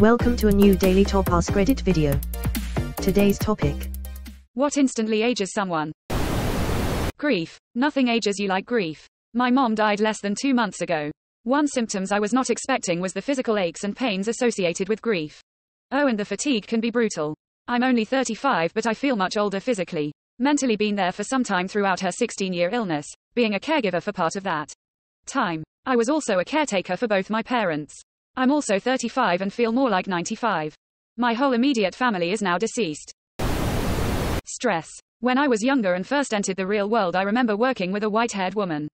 Welcome to a new Daily Top Ask Reddit video. Today's topic What instantly ages someone? Grief. Nothing ages you like grief. My mom died less than two months ago. One symptoms I was not expecting was the physical aches and pains associated with grief. Oh, and the fatigue can be brutal. I'm only 35, but I feel much older physically. Mentally been there for some time throughout her 16 year illness, being a caregiver for part of that time. I was also a caretaker for both my parents. I'm also 35 and feel more like 95. My whole immediate family is now deceased. Stress. When I was younger and first entered the real world, I remember working with a white haired woman.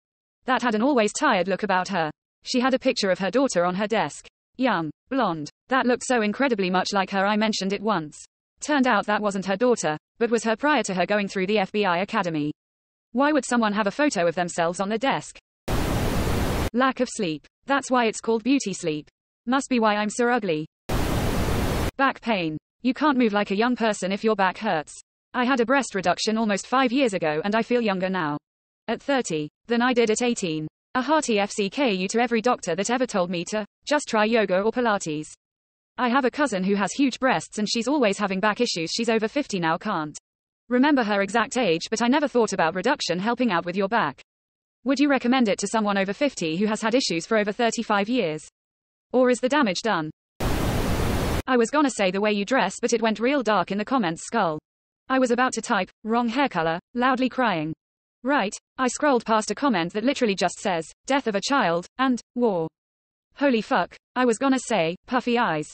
That had an always tired look about her. She had a picture of her daughter on her desk. Young, blonde. That looked so incredibly much like her, I mentioned it once. Turned out that wasn't her daughter, but was her prior to her going through the FBI academy. Why would someone have a photo of themselves on the desk? Lack of sleep. That's why it's called beauty sleep. Must be why I'm so ugly. Back pain. You can't move like a young person if your back hurts. I had a breast reduction almost five years ago and I feel younger now. At 30, than I did at 18. A hearty FCKU to every doctor that ever told me to just try yoga or Pilates. I have a cousin who has huge breasts and she's always having back issues. She's over 50 now, can't remember her exact age, but I never thought about reduction helping out with your back. Would you recommend it to someone over 50 who has had issues for over 35 years? Or is the damage done? I was gonna say the way you dress, but it went real dark in the comments skull. I was about to type, wrong hair color, loudly crying. Right, I scrolled past a comment that literally just says, death of a child, and, war. Holy fuck, I was gonna say, puffy eyes.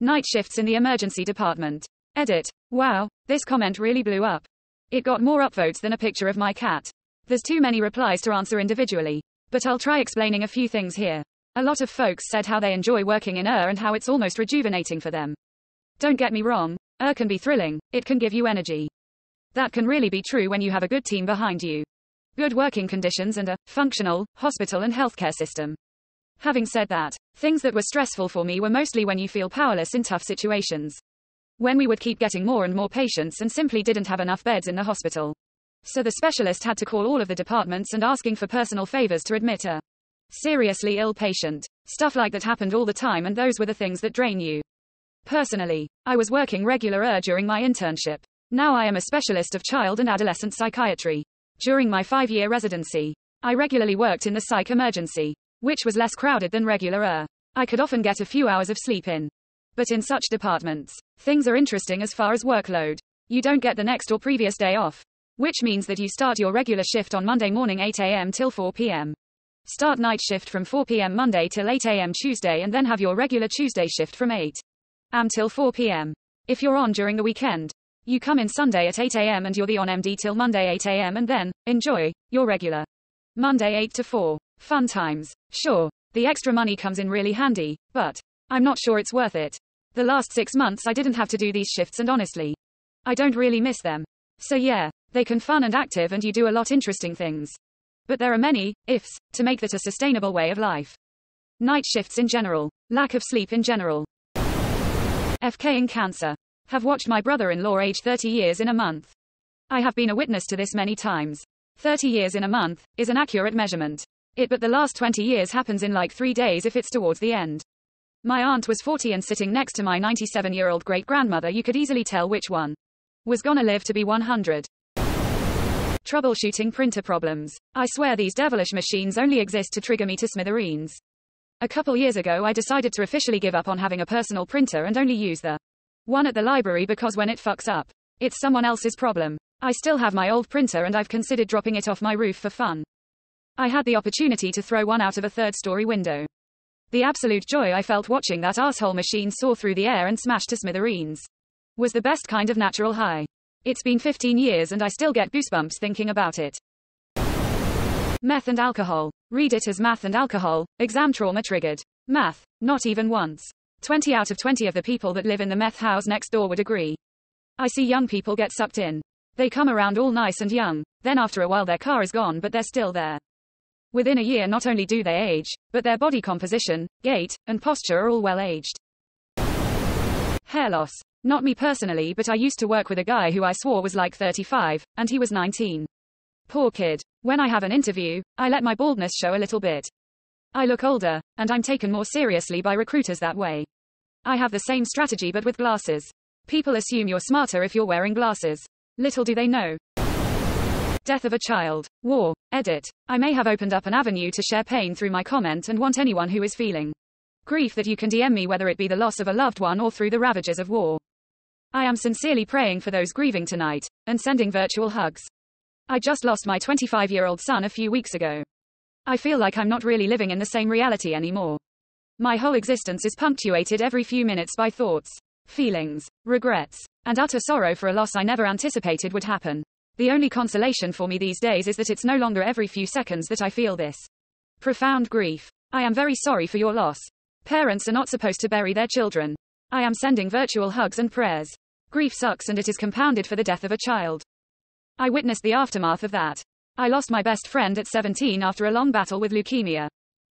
Night shifts in the emergency department. Edit. Wow, this comment really blew up. It got more upvotes than a picture of my cat. There's too many replies to answer individually. But I'll try explaining a few things here. A lot of folks said how they enjoy working in ER and how it's almost rejuvenating for them. Don't get me wrong, ER can be thrilling, it can give you energy. That can really be true when you have a good team behind you. Good working conditions and a functional hospital and healthcare system. Having said that, things that were stressful for me were mostly when you feel powerless in tough situations. When we would keep getting more and more patients and simply didn't have enough beds in the hospital. So the specialist had to call all of the departments and asking for personal favors to admit a seriously ill patient. Stuff like that happened all the time and those were the things that drain you. Personally, I was working regular ER during my internship. Now I am a specialist of child and adolescent psychiatry. During my five-year residency, I regularly worked in the psych emergency, which was less crowded than regular ER. I could often get a few hours of sleep in. But in such departments, things are interesting as far as workload. You don't get the next or previous day off. Which means that you start your regular shift on Monday morning 8 a.m. till 4 p.m. Start night shift from 4 p.m. Monday till 8 a.m. Tuesday and then have your regular Tuesday shift from 8 am till 4 p.m. If you're on during the weekend, you come in Sunday at 8 a.m. and you're the on MD till Monday 8 a.m. and then, enjoy, your regular. Monday 8 to 4. Fun times. Sure, the extra money comes in really handy, but I'm not sure it's worth it. The last six months I didn't have to do these shifts and honestly, I don't really miss them. So yeah, they can fun and active and you do a lot interesting things. But there are many ifs to make that a sustainable way of life. Night shifts in general, lack of sleep in general. FKing cancer. Have watched my brother-in-law age 30 years in a month. I have been a witness to this many times. 30 years in a month is an accurate measurement. It but the last 20 years happens in like 3 days if it's towards the end. My aunt was 40 and sitting next to my 97-year-old great-grandmother you could easily tell which one was gonna live to be 100. Troubleshooting printer problems. I swear these devilish machines only exist to trigger me to smithereens. A couple years ago I decided to officially give up on having a personal printer and only use the one at the library because when it fucks up, it's someone else's problem. I still have my old printer and I've considered dropping it off my roof for fun. I had the opportunity to throw one out of a third story window. The absolute joy I felt watching that asshole machine soar through the air and smash to smithereens was the best kind of natural high. It's been 15 years and I still get goosebumps thinking about it. Meth and alcohol. Read it as math and alcohol, exam trauma triggered. Math, not even once. 20 out of 20 of the people that live in the meth house next door would agree. I see young people get sucked in. They come around all nice and young, then after a while their car is gone but they're still there. Within a year not only do they age, but their body composition, gait, and posture are all well aged. Hair loss. Not me personally but I used to work with a guy who I swore was like 35, and he was 19. Poor kid. When I have an interview, I let my baldness show a little bit. I look older, and I'm taken more seriously by recruiters that way. I have the same strategy but with glasses. People assume you're smarter if you're wearing glasses. Little do they know. Death of a child. War. Edit. I may have opened up an avenue to share pain through my comment and want anyone who is feeling grief that you can DM me whether it be the loss of a loved one or through the ravages of war. I am sincerely praying for those grieving tonight, and sending virtual hugs. I just lost my 25 year old son a few weeks ago. I feel like I'm not really living in the same reality anymore. My whole existence is punctuated every few minutes by thoughts, feelings, regrets, and utter sorrow for a loss I never anticipated would happen. The only consolation for me these days is that it's no longer every few seconds that I feel this profound grief. I am very sorry for your loss. Parents are not supposed to bury their children. I am sending virtual hugs and prayers. Grief sucks and it is compounded for the death of a child. I witnessed the aftermath of that. I lost my best friend at 17 after a long battle with leukemia.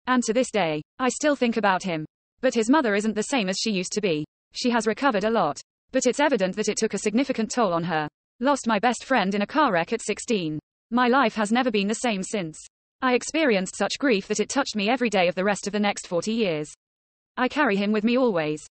And to this day, I still think about him. But his mother isn't the same as she used to be. She has recovered a lot. But it's evident that it took a significant toll on her. Lost my best friend in a car wreck at 16. My life has never been the same since. I experienced such grief that it touched me every day of the rest of the next 40 years. I carry him with me always.